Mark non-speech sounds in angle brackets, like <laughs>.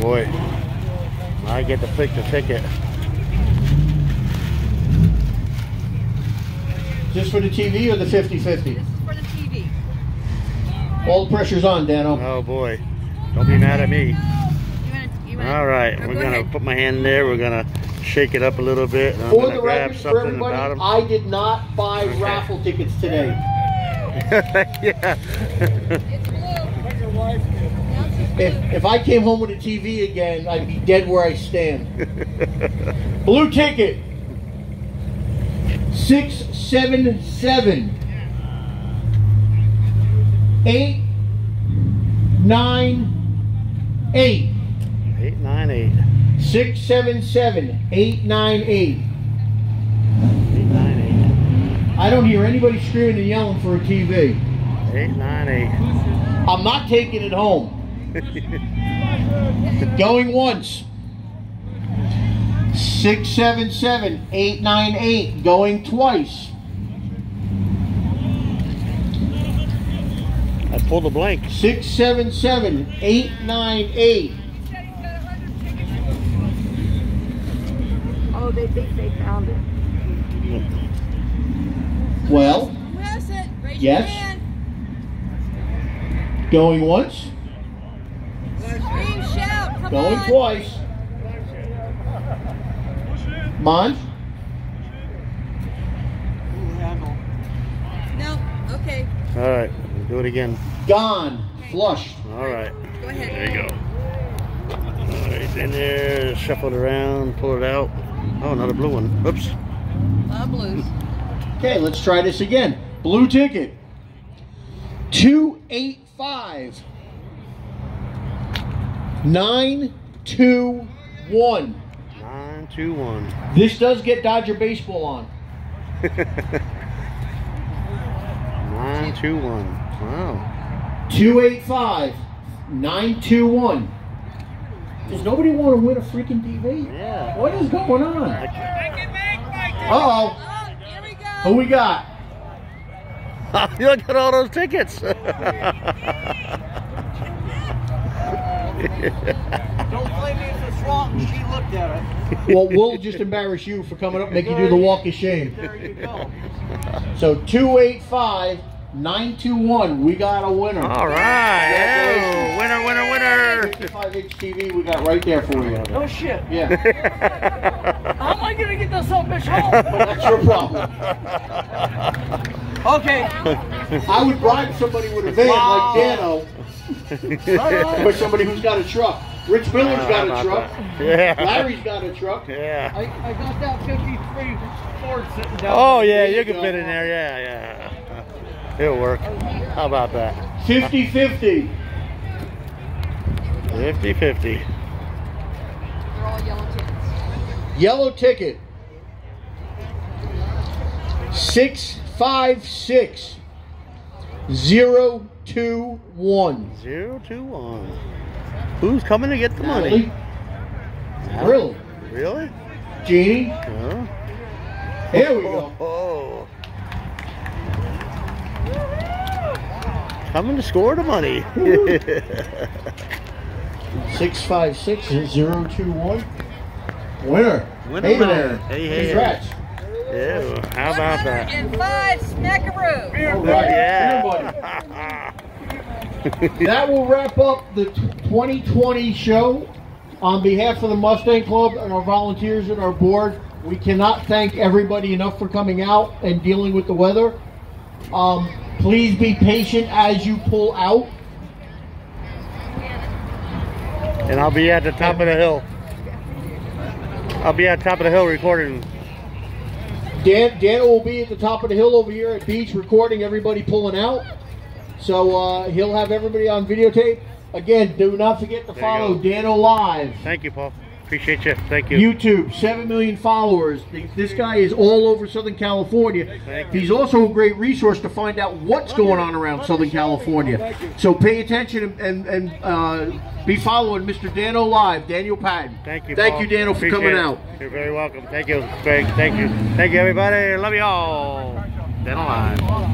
Boy, I get to pick the ticket. Just for the TV or the 50-50? This is for the TV. All the pressure's on, Dano. Oh boy, don't be mad at me. You wanna, you All right, we're go gonna put my hand in there. We're gonna shake it up a little bit. And I'm For the grab record, for something everybody. I did not buy Okay. raffle tickets today. <laughs> yeah. <laughs> If, if I came home with a TV again, I'd be dead where I stand. <laughs> Blue ticket. 677 898 Eight nine eight. 677 898 Eight nine I don't hear anybody screaming and yelling for a TV. Eight nine eight. I'm not taking it home. Going once. 677 898. Going twice. I pulled a blank. 677 898. Oh, they think they found it. Well, Who has it? Raise Yes. going once. Scream, Going twice. Mon? No. Okay. All right, we'll do it again. Gone. Flushed. All right. Go ahead. There you go. All right, in there, shuffle it around, pull it out. Oh, another blue one. Oops. Uh, blues. Okay, let's try this again. Blue ticket. 285 921. Nine, two, one. This does get Dodger baseball on. <laughs> Nine, two, one. Wow. 285 921. Does nobody want to win a freaking TV? Yeah. What is going on? Uh oh. Oh, here we go. Who we got? <laughs> you look at all those tickets. <laughs> <laughs> Don't blame me if it's wrong. She looked at it. Well, we'll just embarrass you for coming up and make you do the walk of shame. There you go. So 285 921. We got a winner. all right. Yeah. Winner, winner, winner. 55 inch TV we got right there for you. No shit. Yeah, How am I gonna get this whole bitch home? that's your problem. <laughs> Okay. I would bribe somebody with a van Wow. like Dano <laughs> or somebody who's got a truck. Rich Miller's got a truck. Yeah. Larry's got a truck. Yeah. I, I got that 53 Ford sitting down. Oh yeah, There you you can go. fit in there. Yeah, yeah. It'll work. How about that? 50 50. 50-50. They're all yellow tickets. Yellow ticket. 656 021. Zero, two, one. Who's coming to get the Natalie? money? Really? Really? Jeannie? Huh? Here we go. Oh. oh. Coming to score the money. <laughs> 656 021. Winner. Winner, hey winner. there. Hey, hey. Congrats. Yeah, how about that? 105 smackaroo. All right. Yeah. Everybody. That will wrap up the 2020 show. On behalf of the Mustang Club and our volunteers and our board, we cannot thank everybody enough for coming out and dealing with the weather. Um, please be patient as you pull out. and I'll be at the top of the hill. I'll be at the top of the hill recording. Dan, Dan will be at the top of the hill over here at beach recording everybody pulling out. So uh, he'll have everybody on videotape. Again, do not forget to There follow. Dano Live. Thank you, Paul. Appreciate you. Thank you. YouTube, 7 million followers. This guy is all over Southern California. He's also a great resource to find out what's going on around Southern California. So pay attention and, and, uh, be following Mr. Dano Live, Daniel Patton. Thank you. Thank Paul. you, Daniel, for Appreciate coming it. out. You're very welcome. Thank you, Greg. Thank you. Thank you, everybody. Love you all. Then alive.